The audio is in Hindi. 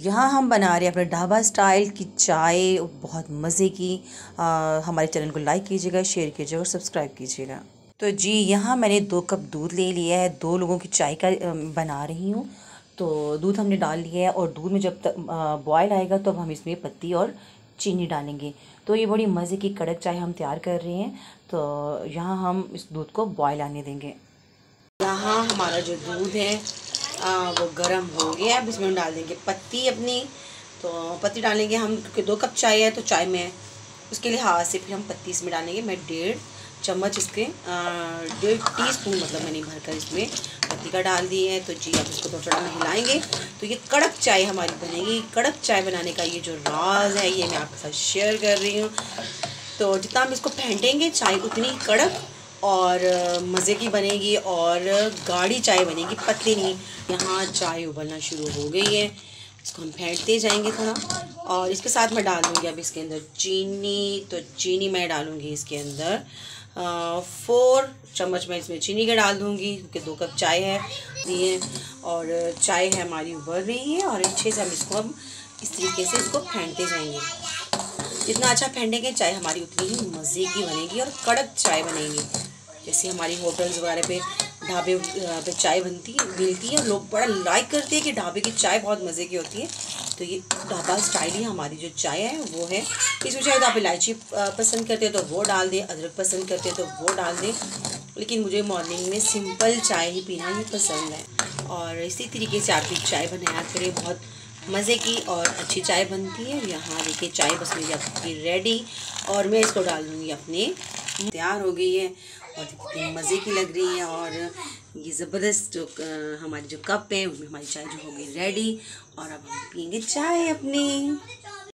यहाँ हम बना रहे हैं अपने ढाबा स्टाइल की चाय बहुत मज़े की। आ, हमारे चैनल को लाइक कीजिएगा शेयर कीजिएगा और सब्सक्राइब कीजिएगा। तो जी यहाँ मैंने दो कप दूध ले लिया है। दो लोगों की चाय का बना रही हूँ। तो दूध हमने डाल लिया है और दूध में जब तक बॉयल आएगा तो अब हम इसमें पत्ती और चीनी डालेंगे। तो ये बड़ी मज़े की कड़क चाय हम तैयार कर रहे हैं। तो यहाँ हम इस दूध को बॉयल आने देंगे। यहाँ हमारा जो दूध है आ, वो गर्म हो गया अब इसमें हम डाल देंगे पत्ती अपनी। तो पत्ती डालेंगे हम क्योंकि दो कप चाय है तो चाय में उसके लिए हाथ से फिर हम पत्ती इसमें डालेंगे। मैं डेढ़ चम्मच इसके डेढ़ टी स्पून मतलब मैंने भरकर इसमें पत्ती का डाल दी है। तो जी आप इसको थोड़ा थोड़ा हिलाएँगे तो ये कड़क चाय हमारी बनेगी। कड़क चाय बनाने का ये जो राज है ये मैं आपके साथ शेयर कर रही हूँ। तो जितना हम इसको फेंटेंगे चाय उतनी कड़क और मज़े की बनेगी और गाढ़ी चाय बनेगी, पतली नहीं। यहाँ चाय उबलना शुरू हो गई है। इसको हम फेंटते जाएँगे थोड़ा। और इसके साथ मैं डाल दूँगी अब इसके अंदर चीनी तो चीनी मैं डालूँगी इसके अंदर। फोर चम्मच मैं इसमें चीनी का डाल दूँगी, क्योंकि दो कप चाय है दिए और चाय है हमारी उबल रही है और अच्छे से हम इसको हम इस तरीके से इसको फेंटते जाएँगे। जितना अच्छा फेंटेंगे चाय, हमारी उतनी ही मज़े की बनेगी और कड़क चाय बनेगी। जैसे हमारी होटल्स वगैरह पे ढाबे पे चाय बनती है मिलती है लोग बड़ा लाइक करते हैं कि ढाबे की चाय बहुत मज़े की होती है। तो ये ढाबा स्टाइल ही हमारी जो चाय है, वो है। इसमें चाहे तो आप इलायची पसंद करते हो तो वो डाल दें, अदरक पसंद करते हो तो वो डाल दें, लेकिन मुझे मॉर्निंग में सिंपल चाय ही पीना ही पसंद है। और इसी तरीके से आप भी चाय बनाया करें, बहुत मज़े की और अच्छी चाय बनती है। यहाँ देखिए चाय बस मेरी आपकी रेडी और मैं इसको डाल दूँगी अपने तैयार हो गई है और कितनी मज़े की लग रही है और ये ज़बरदस्त जो हमारी जो कप है उसमें हमारी चाय जो हो गई रेडी और अब हम पीएँगे चाय अपनी।